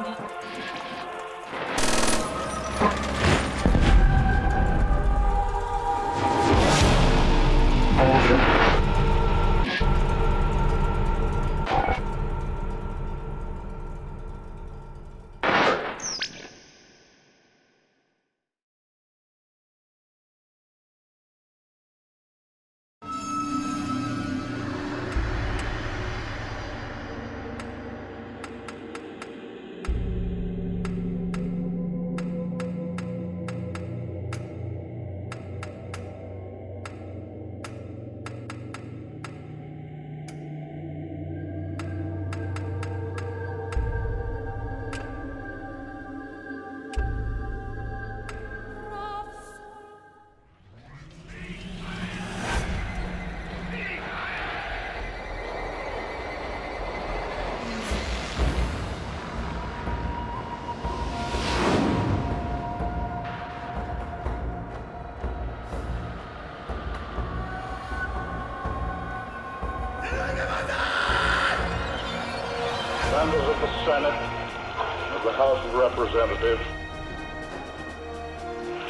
어, 그래?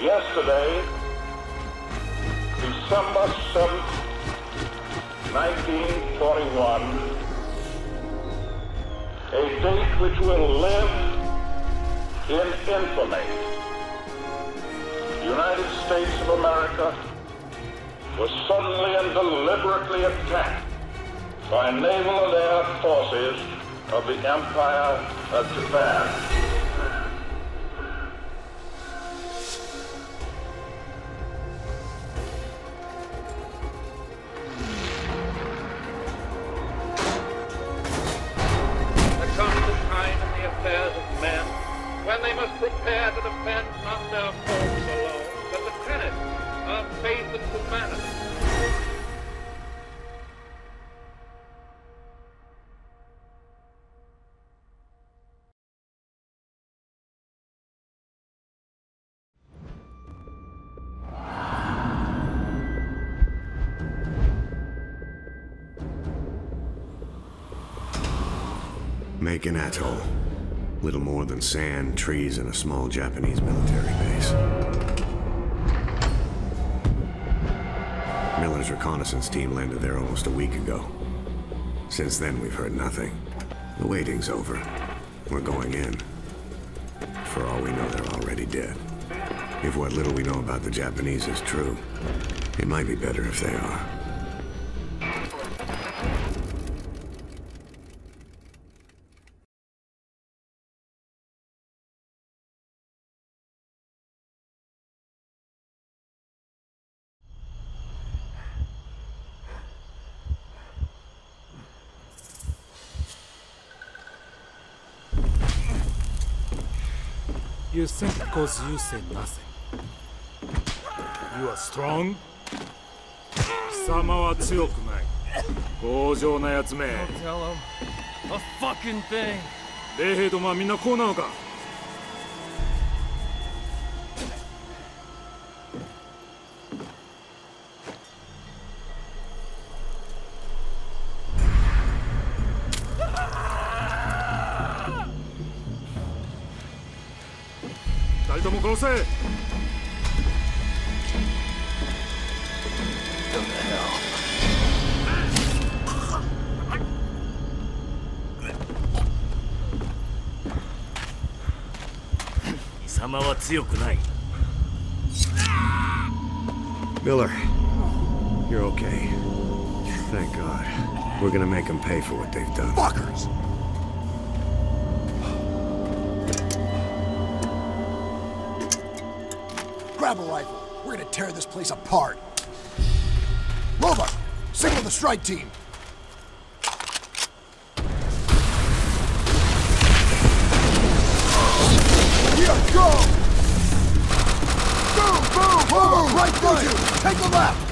Yesterday, December 7th, 1941, a date which will live in infamy. The United States of America was suddenly and deliberately attacked by naval and air forces of the Empire of Japan. Makin Atoll. Little more than sand, trees, and a small Japanese military base. Miller's reconnaissance team landed there almost a week ago. Since then, we've heard nothing. The waiting's over. We're going in. For all we know, they're already dead. If what little we know about the Japanese is true, it might be better if they are. You think because you say nothing. You are strong? 貴様は強くない。強情なやつめ。Tell him a fucking thing. レイヘイドマンみんなこうなのか二人とも殺せ 貴様は強くない。 Miller, you're okay. Thank God. We're gonna make them pay for what they've done. Fuckers! Grab a rifle. We're gonna tear this place apart. Rover, signal the strike team. We are go! Boom, boom, boom! Right through you! Take the left!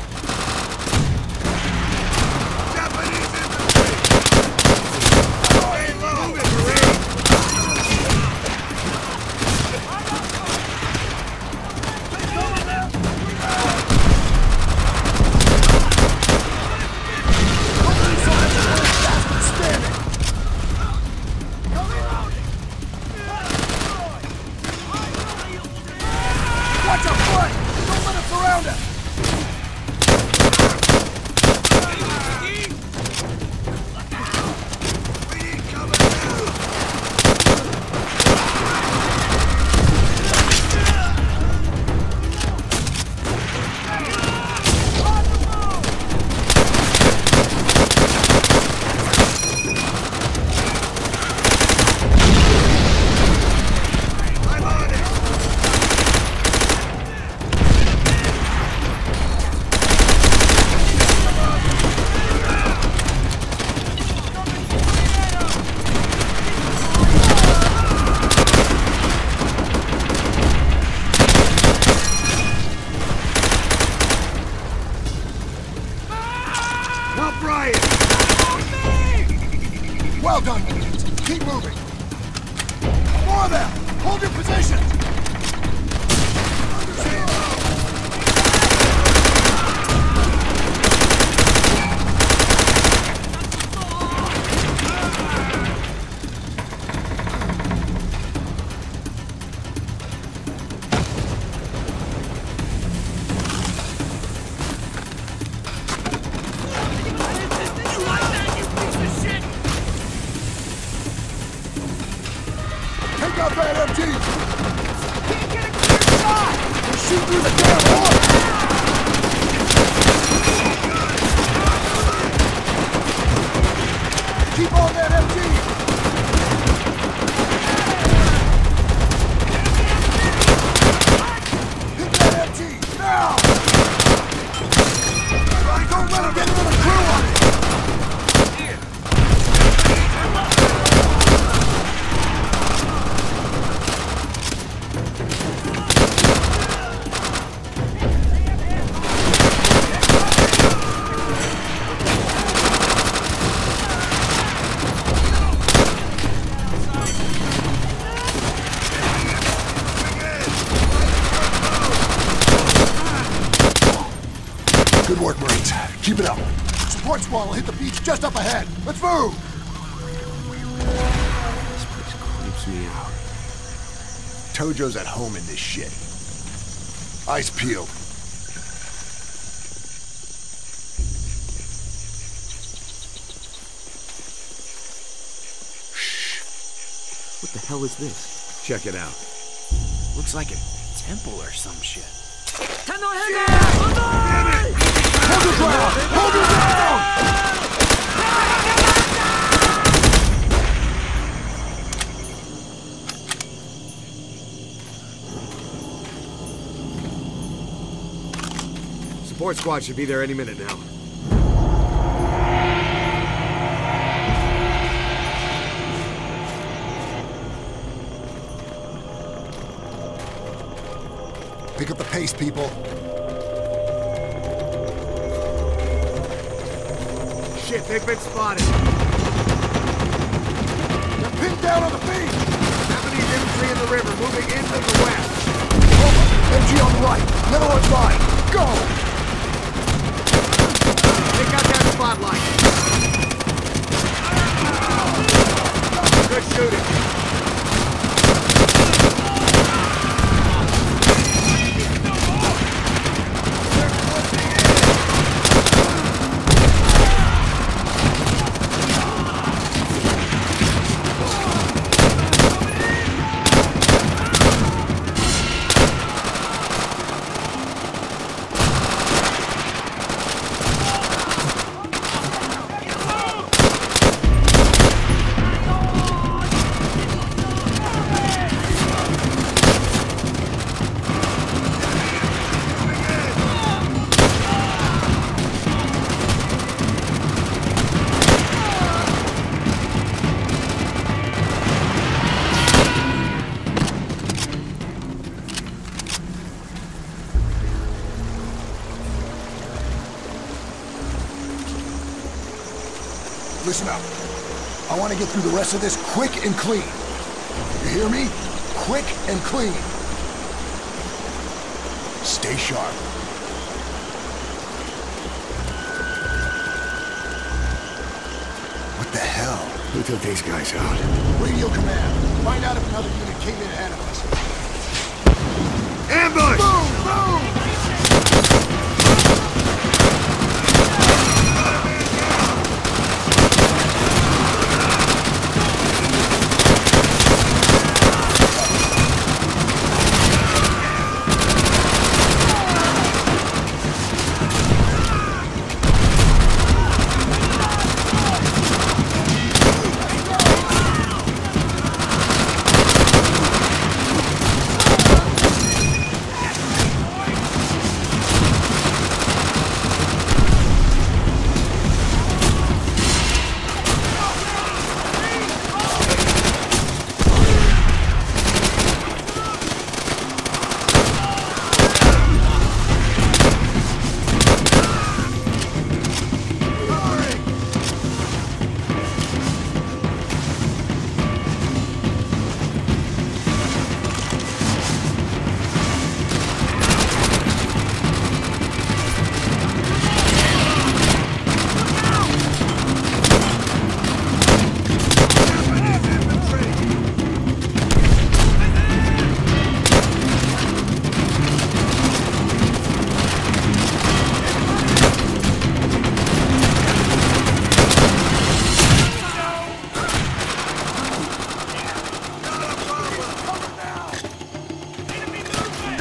Me out. Tojo's at home in this shit. Eyes peeled. What the hell is this? Check it out. Looks like a temple or some shit. Hold your ground! Hold your ground! Support squad should be there any minute now. Pick up the pace, people. Shit, they've been spotted. They're pinned down on the beach! Japanese infantry in the river, moving in from the west. Over. MG on the right. Middle on right. Go! Take out that spotlight. Good shooting. I want to get through the rest of this quick and clean. You hear me? Quick and clean. Stay sharp. What the hell? Who took these guys out? Radio command. Find out if another unit came in ahead of us.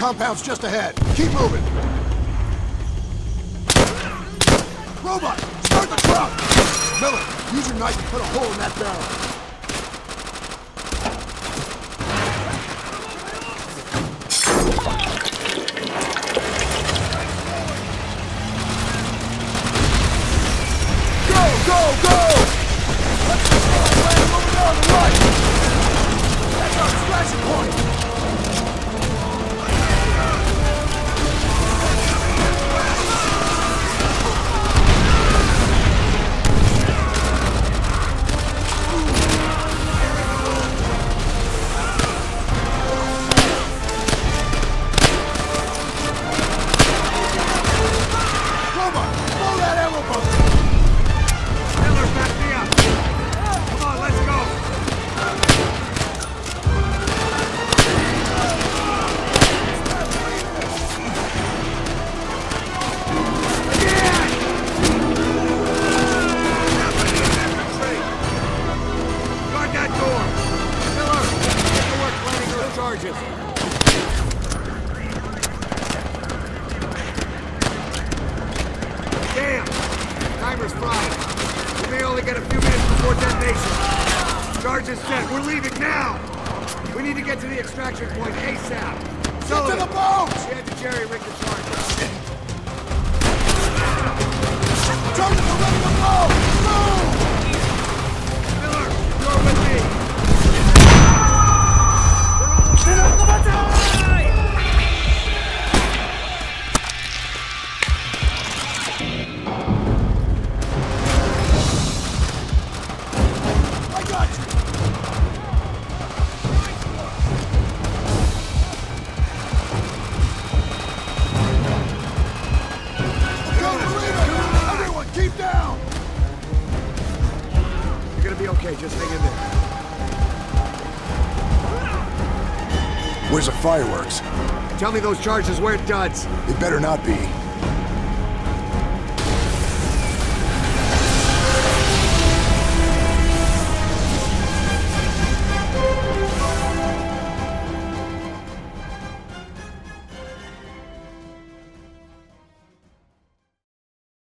Compound's just ahead. Keep moving. Robot, start the truck! Miller, use your knife to put a hole in that barrel. Go, go, go! Let's go, moving on the right! Is set. We're leaving now! We need to get to the extraction point ASAP. Sullivan, the boat! Get to Jerry Rick the charge. Charges are ready to blow! Okay. Just hang in there. Where's the fireworks? Tell me those charges weren't duds. They better not be.